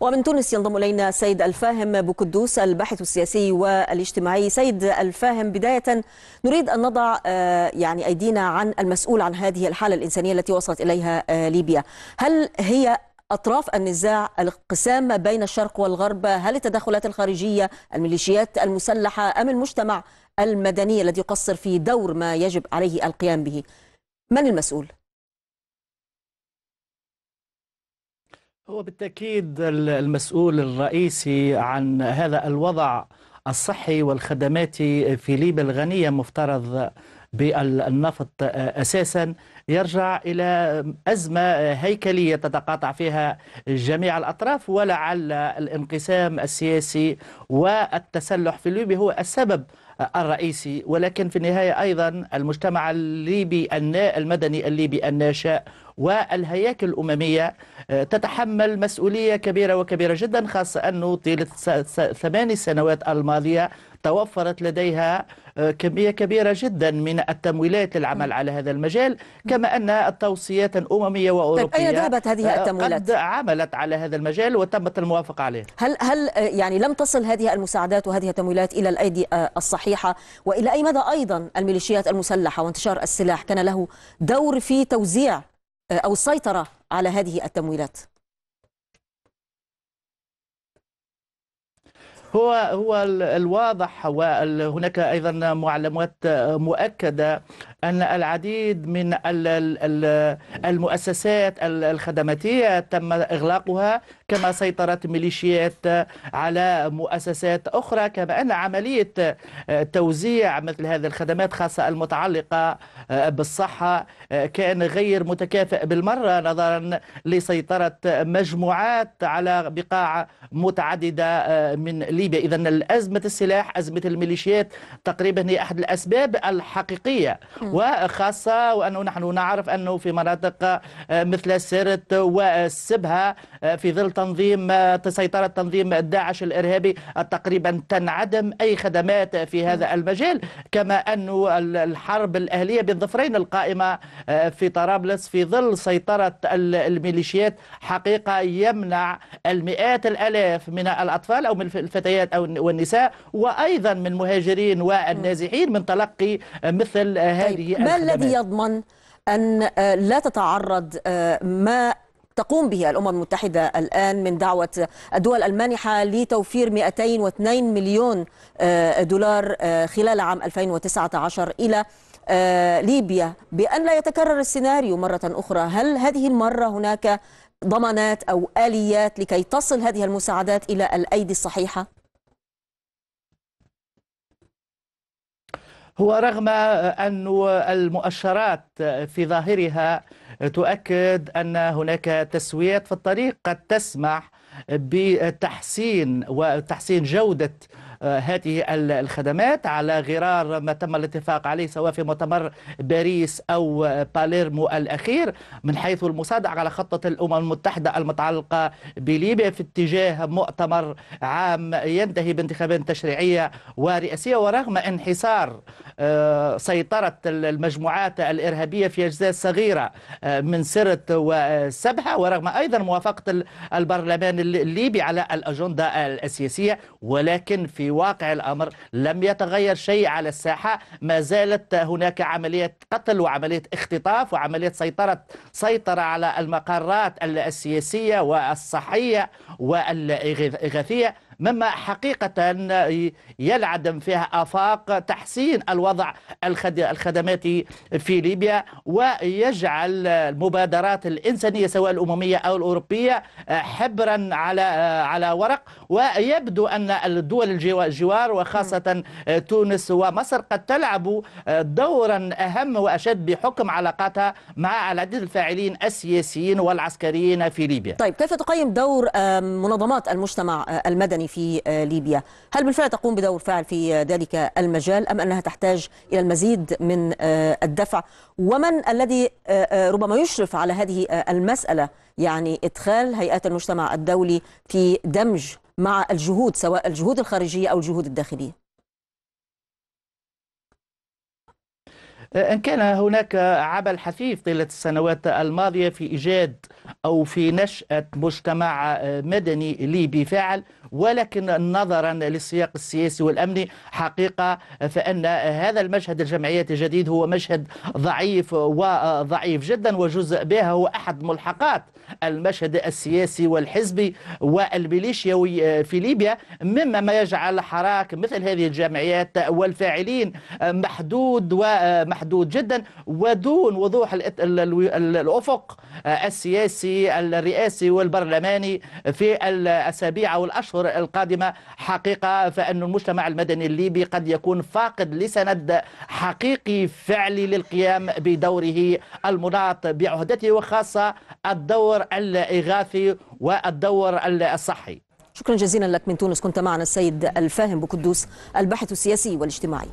ومن تونس ينضم إلينا سيد الفاهم بوكدوس الباحث السياسي والاجتماعي. سيد الفاهم بداية نريد أن نضع يعني أيدينا عن المسؤول عن هذه الحالة الإنسانية التي وصلت إليها ليبيا. هل هي أطراف النزاع الانقسام بين الشرق والغرب؟ هل التدخلات الخارجية الميليشيات المسلحة أم المجتمع المدني الذي يقصر في دور ما يجب عليه القيام به؟ من المسؤول؟ هو بالتأكيد المسؤول الرئيسي عن هذا الوضع الصحي والخدمات في ليبيا الغنية مفترض بالنفط أساسا. يرجع إلى أزمة هيكلية تتقاطع فيها جميع الأطراف ولعل الانقسام السياسي والتسلح في ليبيا هو السبب الرئيسي. ولكن في النهاية أيضا المجتمع الليبي المدني الليبي الناشئ والهياكل الأممية تتحمل مسؤولية كبيرة وكبيرة جدا خاصة أنه طيلة ثماني سنوات الماضية توفرت لديها كمية كبيرة جدا من التمويلات للعمل على هذا المجال كما أن التوصيات أممية وأوروبية طيب أين ذهبت هذه التمويلات؟ قد عملت على هذا المجال وتمت الموافقة عليه هل هل يعني لم تصل هذه المساعدات وهذه التمويلات إلى الأيدي الصحيحة وإلى أي مدى أيضا الميليشيات المسلحة وانتشار السلاح كان له دور في توزيع أو السيطرة على هذه التمويلات؟ هو هو الواضح وهناك أيضا معلومات مؤكدة أن العديد من المؤسسات الخدماتية تم إغلاقها كما سيطرت ميليشيات على مؤسسات أخرى كما ان عملية توزيع مثل هذه الخدمات خاصة المتعلقة بالصحة كان غير متكافئ بالمرة نظرا لسيطرة مجموعات على بقاع متعددة من ليبيا. اذا ازمه السلاح أزمة الميليشيات تقريبا هي أحد الأسباب الحقيقية. وخاصة وأنه نحن نعرف أنه في مناطق مثل سرت والسبها في ظل تنظيم سيطرة تنظيم داعش الإرهابي تقريبا تنعدم أي خدمات في هذا المجال. كما أن الحرب الأهلية بالظفرين القائمة في طرابلس في ظل سيطرة الميليشيات حقيقة يمنع المئات الألاف من الأطفال أو من الفتيات أو والنساء وأيضا من المهاجرين والنازحين من تلقي مثل هذه طيب ما الذي يضمن أن لا تتعرض ما تقوم به الأمم المتحدة الآن من دعوة الدول المانحة لتوفير 202 مليون دولار خلال عام 2019 إلى ليبيا بأن لا يتكرر السيناريو مرة أخرى هل هذه المرة هناك ضمانات أو آليات لكي تصل هذه المساعدات إلى الأيدي الصحيحة؟ هو رغم أن المؤشرات في ظاهرها تؤكد أن هناك تسويات في الطريق قد تسمح بتحسين وتحسين جودة هذه الخدمات على غرار ما تم الاتفاق عليه سواء في مؤتمر باريس أو باليرمو الأخير من حيث المساعدة على خطة الأمم المتحدة المتعلقة بليبيا في اتجاه مؤتمر عام ينتهي بانتخابات تشريعية ورئاسية ورغم انحسار سيطرة المجموعات الإرهابية في أجزاء صغيرة من سرت وسبحة ورغم أيضا موافقة البرلمان الليبي على الأجندة السياسية ولكن في واقع الأمر لم يتغير شيء على الساحة. ما زالت هناك عملية قتل وعملية اختطاف وعملية سيطرة سيطرة على المقرات السياسية والصحية والإغاثية. مما حقيقة يلعدم فيها آفاق تحسين الوضع الخدمات في ليبيا ويجعل المبادرات الإنسانية سواء الأممية أو الأوروبية حبرا على على ورق. ويبدو أن الدول الجوار وخاصة تونس ومصر قد تلعب دورا أهم وأشد بحكم علاقاتها مع العديد الفاعلين السياسيين والعسكريين في ليبيا. طيب كيف تقيم دور منظمات المجتمع المدني؟ في ليبيا. هل بالفعل تقوم بدور فاعل في ذلك المجال أم أنها تحتاج إلى المزيد من الدفع؟ ومن الذي ربما يشرف على هذه المسألة؟ يعني إدخال هيئات المجتمع الدولي في دمج مع الجهود سواء الجهود الخارجية أو الجهود الداخلية. إن كان هناك عمل حثيث طيلة السنوات الماضية في إيجاد أو في نشأة مجتمع مدني ليبي فاعل ولكن نظرا للسياق السياسي والأمني حقيقة فأن هذا المشهد الجمعيات الجديد هو مشهد ضعيف وضعيف جدا وجزء بها هو أحد ملحقات المشهد السياسي والحزبي والميليشياوي في ليبيا. مما ما يجعل حراك مثل هذه الجمعيات والفاعلين محدود ومحدود جدا. ودون وضوح الأفق السياسي الرئاسي والبرلماني في الأسابيع أو الأشهر القادمة. حقيقة فأن المجتمع المدني الليبي قد يكون فاقد لسند حقيقي فعلي للقيام بدوره المناط بعهدته وخاصة الدور الإغاثي والدور الصحي. شكرا جزيلا لك من تونس. كنت معنا السيد الفاهم بقدوس الباحث السياسي والاجتماعي.